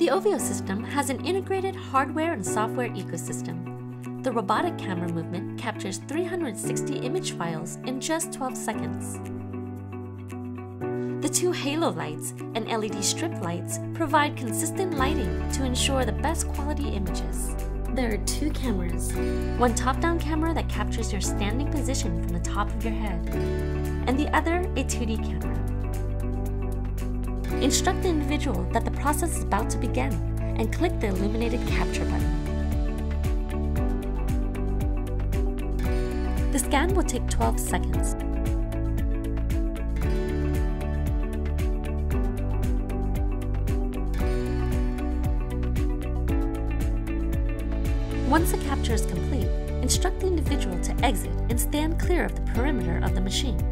The oVio system has an integrated hardware and software ecosystem. The robotic camera movement captures 360 image files in just 12 seconds. The two halo lights and LED strip lights provide consistent lighting to ensure the best quality images. There are two cameras, one top-down camera that captures your standing position from the top of your head, and the other a 2D camera. Instruct the individual that the process is about to begin and click the illuminated capture button. The scan will take 12 seconds. Once the capture is complete, instruct the individual to exit and stand clear of the perimeter of the machine.